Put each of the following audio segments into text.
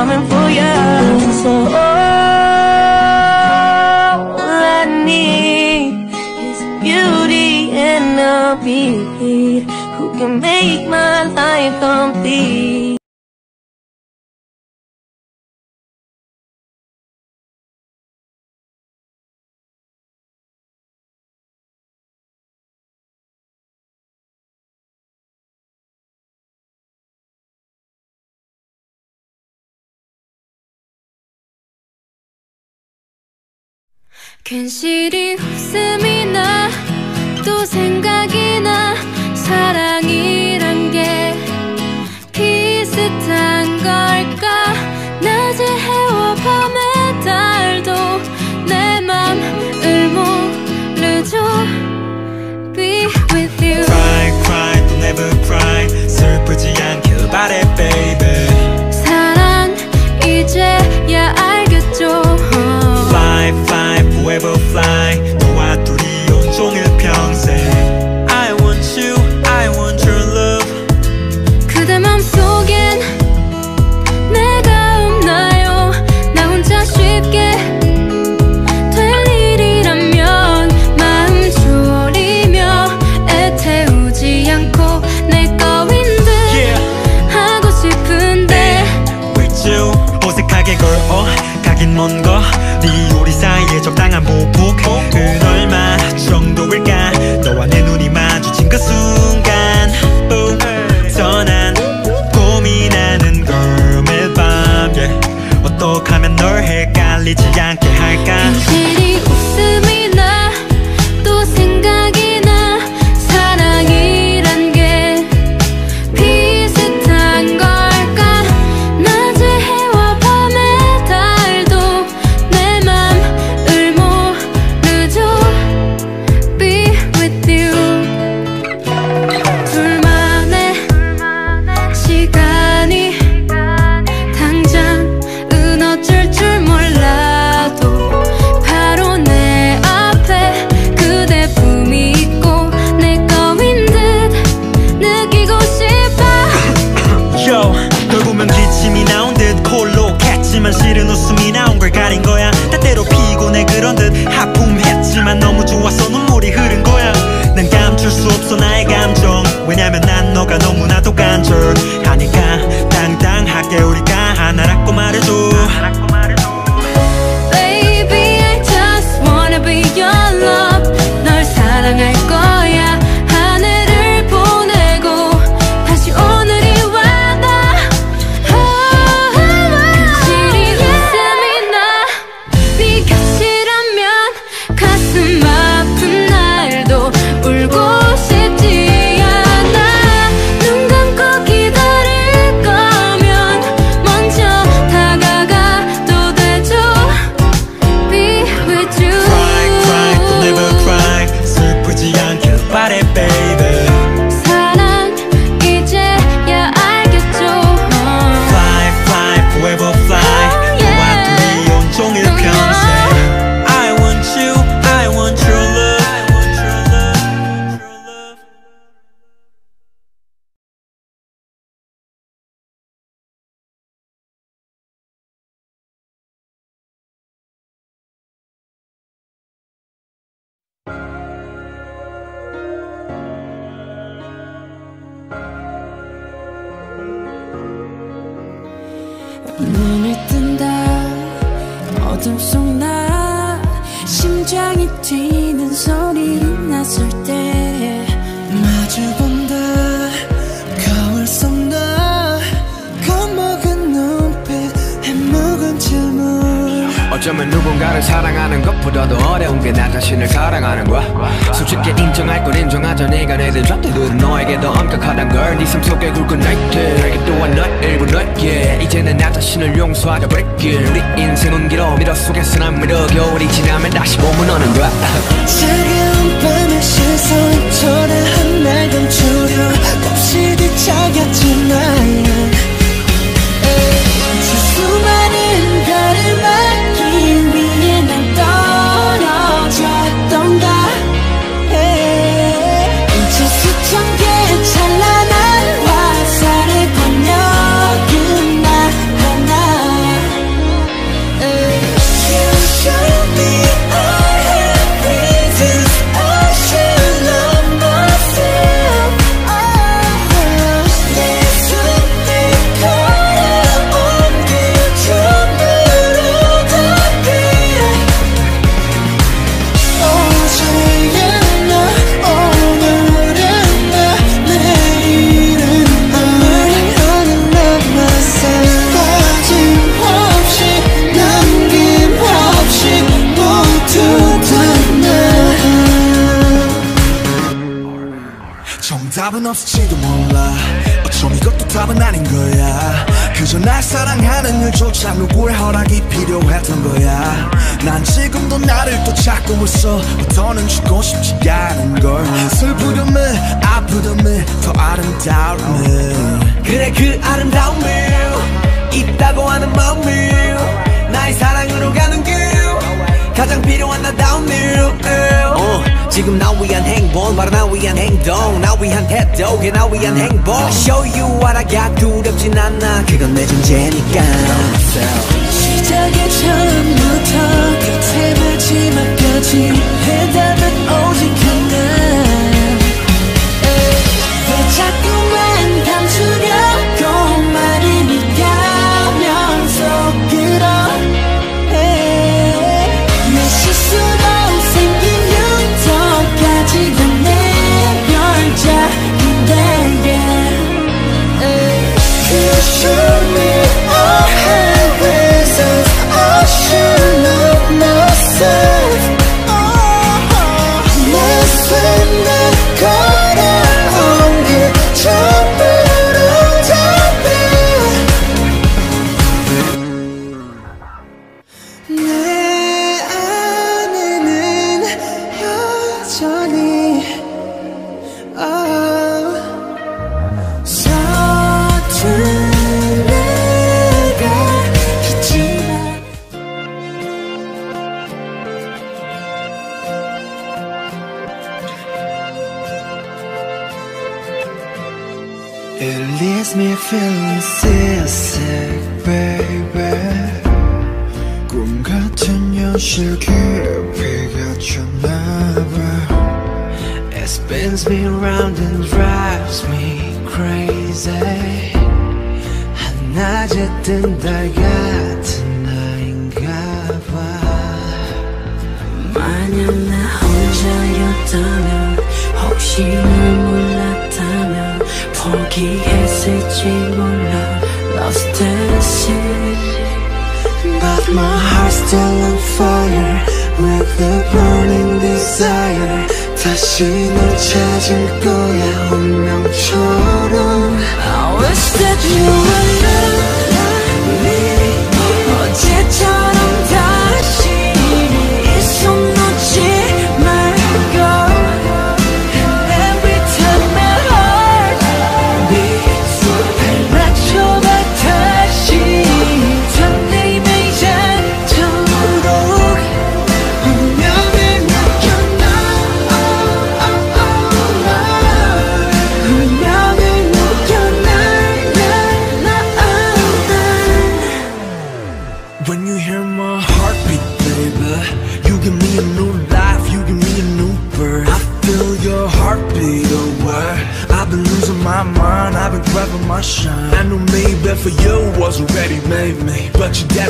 coming for you. So all I need is beauty and a beat who can make my life complete. 괜시리 웃음이 나 또 생각이 어쩌면 누군가를 사랑하는 것보다 더 어려운 게 나 자신을 사랑하는 거야. 솔직히 인정할 건 인정하자. 네가 내린 잣대들은 너에게 더 엄격하단 걸 네 삶 속의 굵은 나이테 그 또한 너의 일부 너이기에. 이제는 나 자신을 용서하자 버리기엔 우리 인생은 길어. 미로 속에선 날 믿어 겨울이 지나면 다시 봄은 오는 거야? 시선 초라한 날 감추려 몹시 뒤척였지만 없을지도 몰라. 어쩜 이것도 답은 아닌 거야. 그저 날 사랑하는 일조차 누구의 허락이 필요했던 거야. 난 지금도 나를 또 찾고 있어. 더는 죽고 싶지 않은 걸. 슬프렴을 아프렴을 더 아름다움을. 그래 그 아름다움을 있다고 하는 마음을 나의 사랑으로 가는 길 가장 필요한 나다운 일 어, 지금 나 위한 행복 바로 나 위한 행동. 나 위한 태도 나 위한 행복. Show you what I got 두렵진 않아. 그건 내 존재니까 spins me round and drives me crazy. 한낮에 뜬 달 같은 나인가봐. 만약 나 혼자였다면 혹시 널 몰랐다면 포기했을지 몰라 Lost and see But my heart's still on fire with a burning desire. 다시 널 찾을 거야 운명처럼. I wish that you would love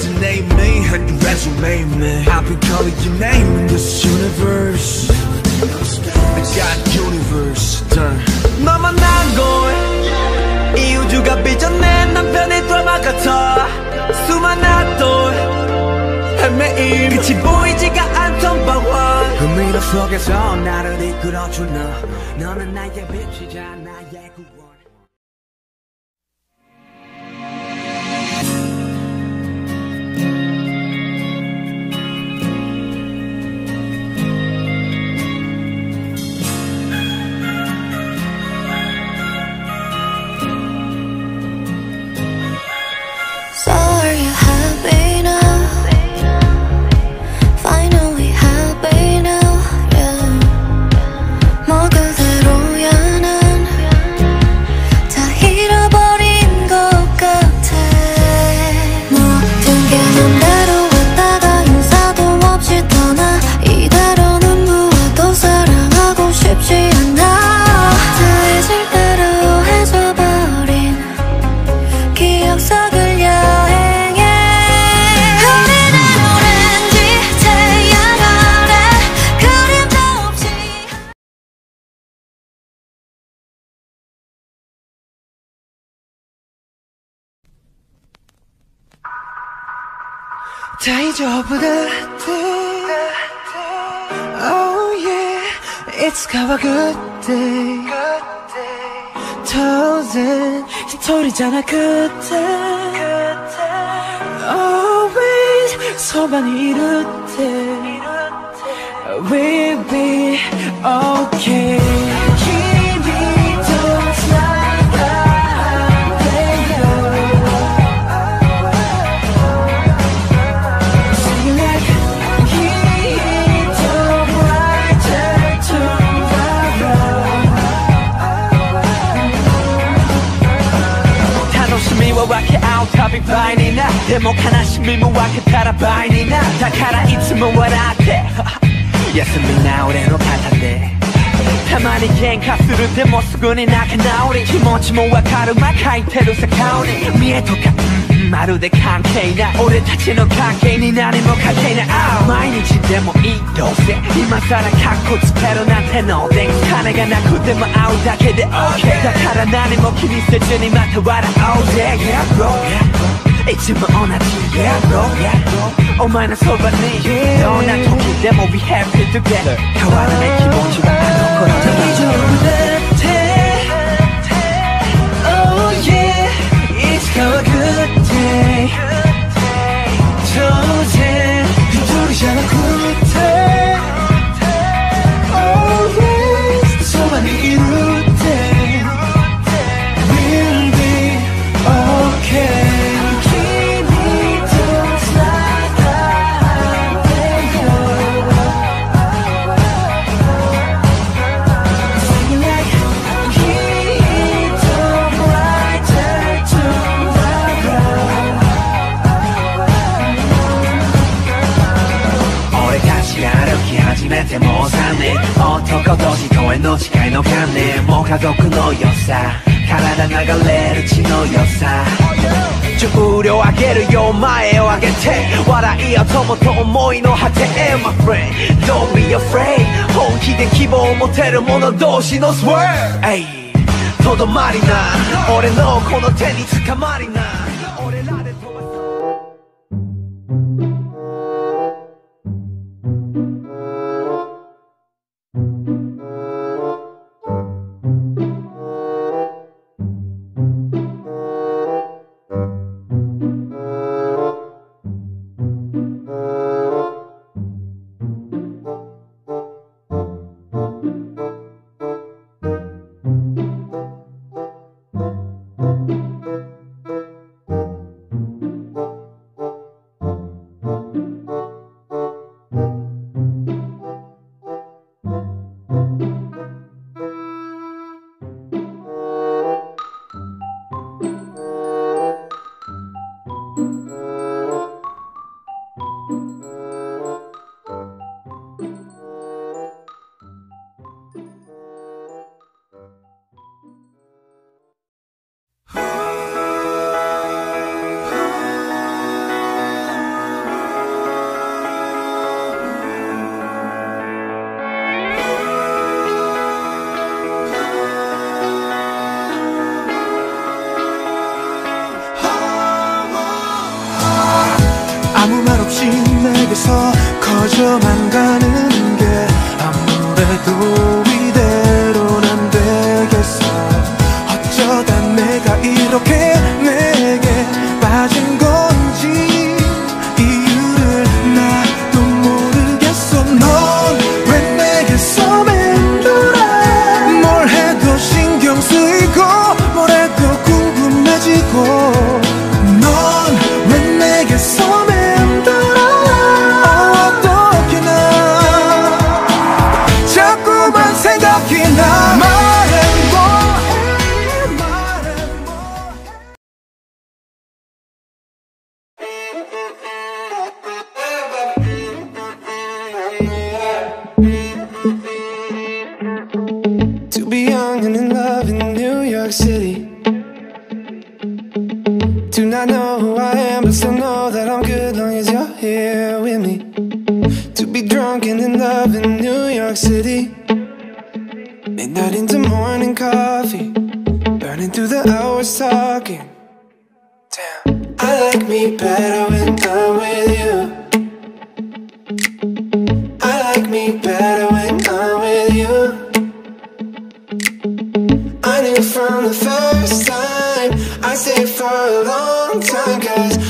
designate me and you resume me. I've been calling your name in this universe. I got universe done. 너만 난걸 이 우주가 빚어낸 남편의 드라마 같아 수많은 또 매일 빛이 보이지가 않던 방황 그 미로 속에서 나를 이끌어준 너 너는 나의 빛이자 나의 구원 大丈夫だって Oh yeah. A Good day. 当然一人じゃなくて Always そばにいるって We'll be okay. び倍になでも悲しみも分けたら倍になだからいつも笑って。休みな俺の肩で。たまに喧嘩するでもすぐに仲直り。気持ちもわかる。ま書いてるさ顔に見えとか。まるで関係ない俺たちの関係に何も関係ない。ああ毎日でもいいどうせ。今さらカッコつけるなんてので金がなくても会うだけで OK. だから何も気にせずにまた笑おうぜ。Yeah bro いつも同じ Yeah bro Yeah お前のそばにどんな時でも We happy together 変わらない気持ちはあの頃で大丈当男と人への誓いの観念も家族の良さ。体流れる血の良さ。重量上げるよ前を上げて笑いよ友と思いの果て My friend. Don't be afraid. 本気で希望を持てる者同士の Swear とどまりな。俺のこの手に捕まりな。that I'm good long as you're here with me. To be drunk and in love in New York City. Midnight into morning coffee. Burning through the hours talking. Damn. I like me better when I'm with you. I like me better when I'm with you. I knew from the first time I stayed for a long time, cause